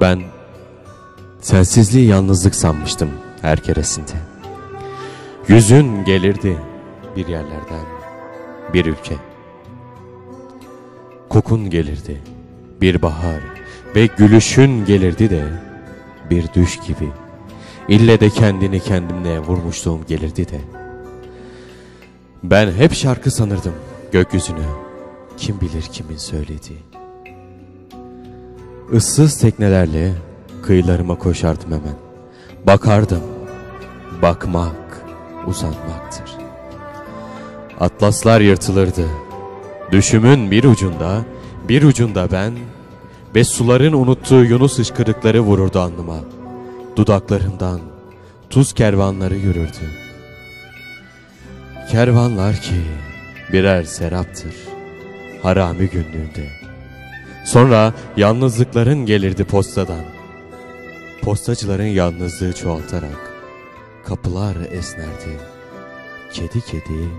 Ben sensizliği yalnızlık sanmıştım her keresinde. Yüzün gelirdi bir yerlerden, bir ülke. Kokun gelirdi bir bahar ve gülüşün gelirdi de bir düş gibi. İlle de kendini kendimle vurmuşluğum gelirdi de. Ben hep şarkı sanırdım gökyüzünü. Kim bilir kimin söylediği. Issız teknelerle kıyılarıma koşardım hemen. Bakardım. Bakmak uzanmaktır. Atlaslar yırtılırdı. Düşümün bir ucunda, bir ucunda ben ve suların unuttuğu Yunus ışkırıkları vururdu alnıma. Dudaklarımdan tuz kervanları yürürdü. Kervanlar ki birer seraptır. Harami günlüğünde. Sonra yalnızlıkların gelirdi postadan. Postacıların yalnızlığı çoğaltarak kapılar esnerdi. Kedi kedi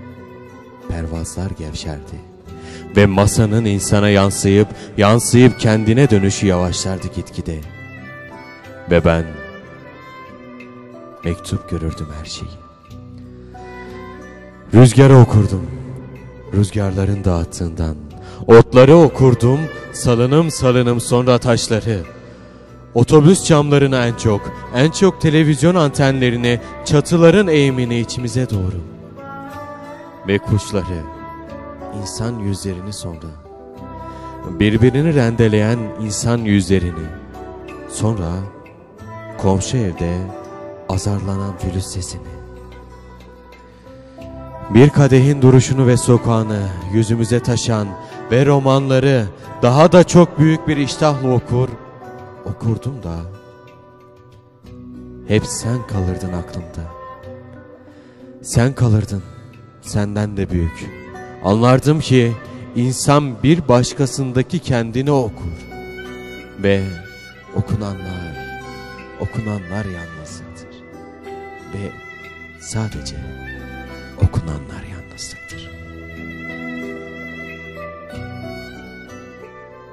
pervazlar gevşerdi. Ve masanın insana yansıyıp yansıyıp kendine dönüşü yavaşlardı gitgide. Ve ben mektup görürdüm her şeyi. Rüzgarı okurdum. Rüzgarların dağıttığından. Otları okurdum, salınım salınım sonra taşları. Otobüs camlarını en çok, en çok televizyon antenlerini, çatıların eğimini içimize doğru. Ve kuşları, insan yüzlerini sonra. Birbirini rendeleyen insan yüzlerini. Sonra komşu evde azarlanan flüt sesini. Bir kadehin duruşunu ve sokağını yüzümüze taşan ve romanları daha da çok büyük bir iştahla okur, okurdum da hep sen kalırdın aklımda. Sen kalırdın, senden de büyük. Anlardım ki insan bir başkasındaki kendini okur ve okunanlar, okunanlar yalnızlıktır ve sadece okunanlar yalnızlıktır.